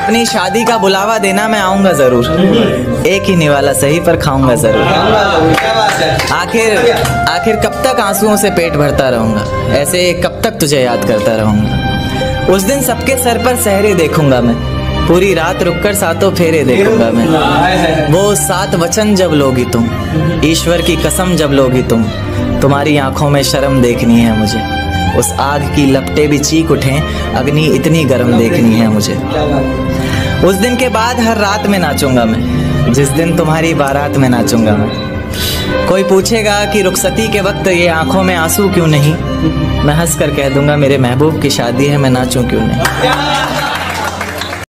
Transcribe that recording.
अपनी शादी का बुलावा देना मैं आऊँगा ज़रूर। एक ही निवाला सही पर खाऊँगा ज़रूर। आखिर आखिर कब तक आंसुओं से पेट भरता रहूँगा? ऐसे कब तक तुझे याद करता रहूँगा? उस दिन सबके सर पर सहरे देखूँगा मैं। पूरी रात रुककर सातों फेरे देखूँगा मैं। वो सात वचन जब लोगी तुम, ईश्वर की कसम जब लोगी तुम, तुम्हारी आँखों में शर्म देखनी है मुझे। उस आग की लपटे भी चीख उठे। अग्नि इतनी गर्म देखनी है मुझे। उस दिन के बाद हर रात में नाचूँगा मैं। जिस दिन तुम्हारी बारात में नाचूँगा मैं। कोई पूछेगा कि रुखसती के वक्त ये आँखों में आँसू क्यों नहीं? मैं हंस कर कह दूँगा, मेरे महबूब की शादी है, मैं नाचूं क्यों नहीं?